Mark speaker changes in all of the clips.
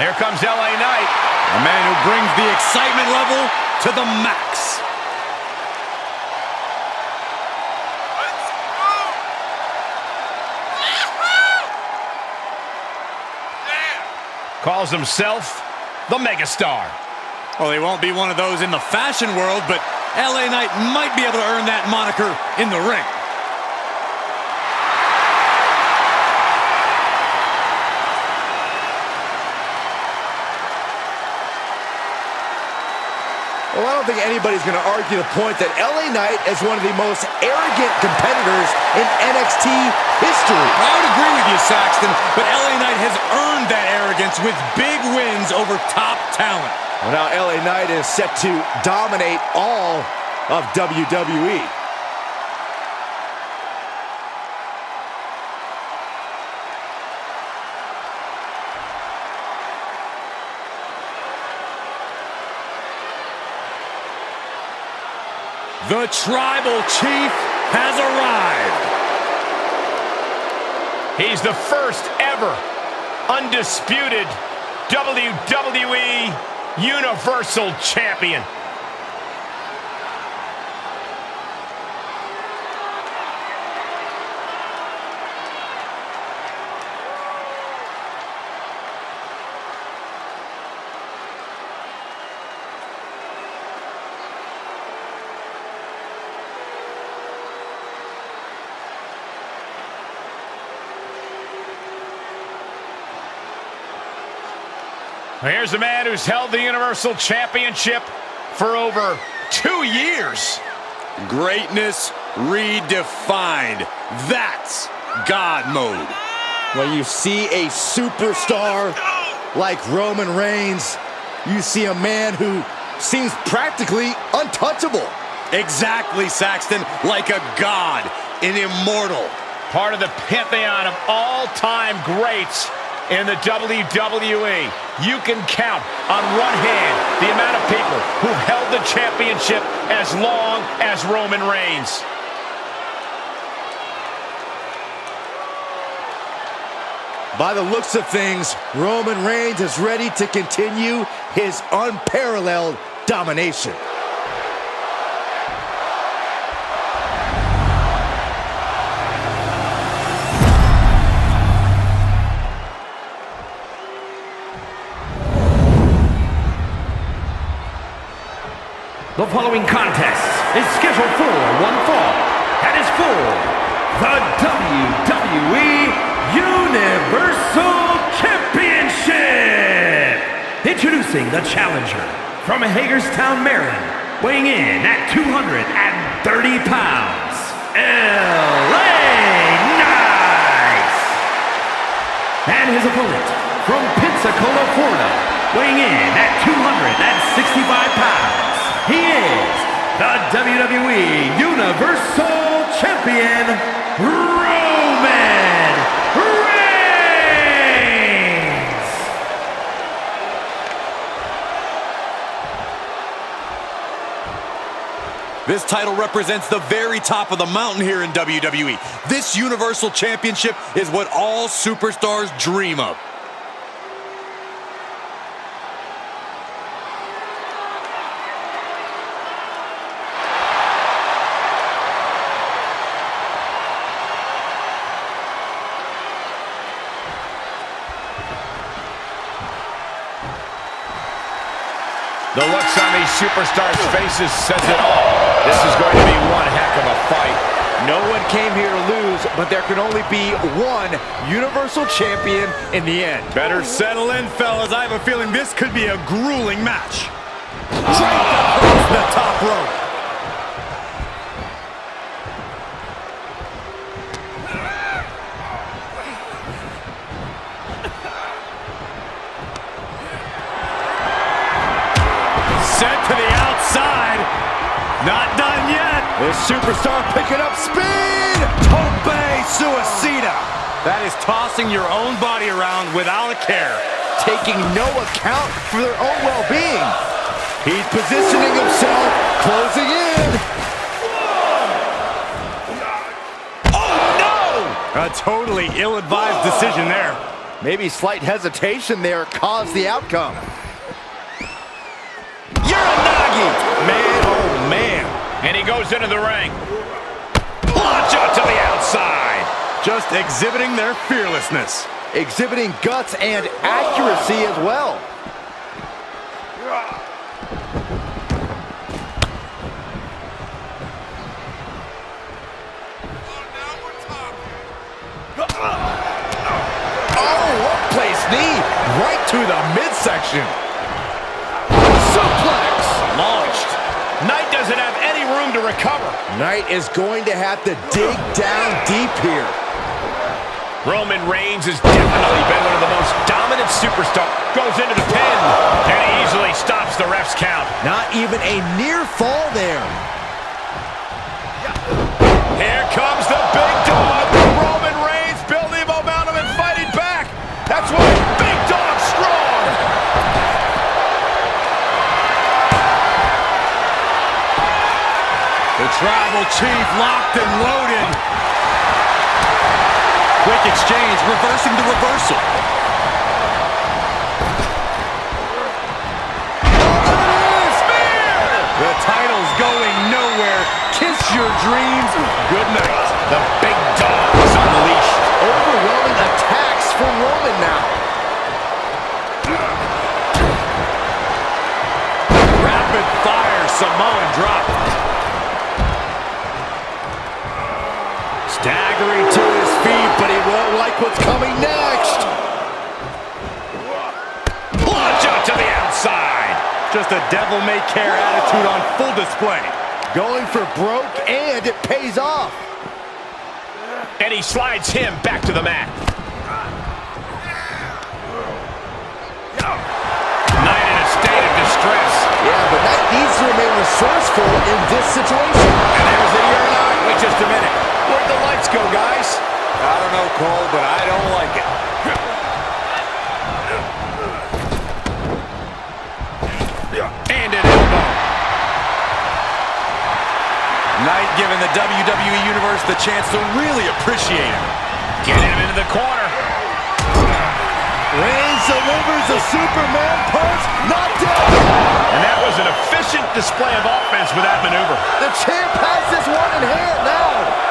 Speaker 1: Here comes LA Knight.
Speaker 2: A man who brings the excitement level to the max.
Speaker 1: Calls himself the megastar.
Speaker 2: Well, he won't be one of those in the fashion world, but LA Knight might be able to earn that moniker in the ring.
Speaker 3: Well, I don't think anybody's going to argue the point that LA Knight is one of the most arrogant competitors in NXT history.
Speaker 2: I would agree with you, Saxton, but LA Knight has earned that arrogance with big wins over top talent.
Speaker 3: Well, now LA Knight is set to dominate all of WWE.
Speaker 2: The Tribal Chief has arrived.
Speaker 1: He's the first ever undisputed WWE Universal Champion. Here's a man who's held the Universal Championship for over two years.
Speaker 2: Greatness redefined. That's God mode.
Speaker 3: When you see a superstar like Roman Reigns, you see a man who seems practically untouchable.
Speaker 2: Exactly, Saxton. Like a god, an immortal.
Speaker 1: Part of the pantheon of all-time greats in the WWE. You can count on one hand the amount of people who've held the championship as long as Roman Reigns.
Speaker 3: By the looks of things, Roman Reigns is ready to continue his unparalleled domination.
Speaker 4: The following contest is scheduled for one fall and is for the WWE Universal Championship. Introducing the challenger from Hagerstown, Maryland, weighing in at 230 pounds, LA Knight. And his opponent from Pensacola, Florida, weighing in at 265 pounds. He is the WWE Universal Champion, Roman Reigns!
Speaker 2: This title represents the very top of the mountain here in WWE. This Universal Championship is what all superstars dream of.
Speaker 1: The looks on these superstars' faces says it all. This is going to be one heck of a fight.
Speaker 3: No one came here to lose, but there can only be one Universal Champion in the end.
Speaker 2: Better settle in, fellas. I have a feeling this could be a grueling match. Draped across the top rope. That is tossing your own body around without a care.
Speaker 3: Taking no account for their own well-being. He's positioning himself, closing in.
Speaker 2: Oh, no! A totally ill-advised decision there.
Speaker 3: Maybe slight hesitation there caused the outcome.
Speaker 1: Uranage! Man, oh man. And he goes into the ring. Launch out to the outside.
Speaker 2: Just exhibiting their fearlessness.
Speaker 3: Exhibiting guts and accuracy as well. Oh, well placed knee right to the midsection. Suplex.
Speaker 1: Launched. Knight doesn't have any room to recover.
Speaker 3: Knight is going to have to dig down deep here.
Speaker 1: Roman Reigns has definitely been one of the most dominant superstars. Goes into the pin, and he easily stops the ref's count.
Speaker 3: Not even a near fall there.
Speaker 1: Here comes the big dog. Roman Reigns building momentum and fighting back. That's why Big Dog strong.
Speaker 2: The Tribal Chief locked and loaded. Quick exchange, reversing the reversal. The title's going nowhere. Kiss your dreams. Good night.
Speaker 1: The big dog is unleashed.
Speaker 3: Overwhelming attacks from Roman now.
Speaker 2: Rapid fire Samoan drop.
Speaker 3: Staggering to his feet, but he won't like what's coming next.
Speaker 1: Launch out to the outside.
Speaker 2: Just a devil-may-care attitude on full display.
Speaker 3: Going for broke, and it pays off.
Speaker 1: And he slides him back to the mat. Knight in a state of distress.
Speaker 3: Yeah, but Knight needs to remain resourceful in this situation.
Speaker 1: And there's the Uranage. Wait just a minute. Lights go, guys?
Speaker 2: I don't know, Cole, but I don't like it.
Speaker 1: And an elbow.
Speaker 2: Knight giving the WWE Universe the chance to really appreciate him.
Speaker 1: Getting him into the corner.
Speaker 3: Reigns delivers a Superman punch, not dead.
Speaker 1: And that was an efficient display of offense with that maneuver.
Speaker 3: The champ has this one in hand now.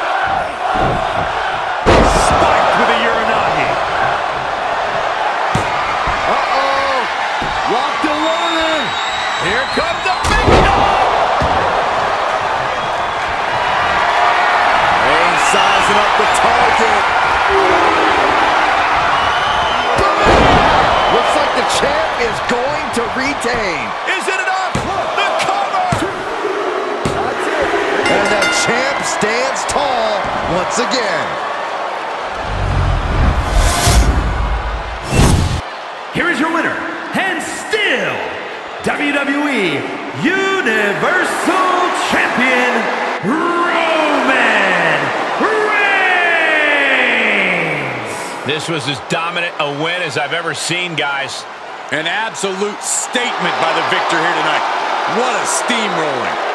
Speaker 3: Retain.
Speaker 1: Is it enough? The cover.
Speaker 3: That's it. And the champ stands tall once again.
Speaker 4: Here is your winner, and still WWE Universal Champion, Roman Reigns!
Speaker 1: This was as dominant a win as I've ever seen, guys.
Speaker 2: An absolute statement by the victor here tonight. What a steamrolling.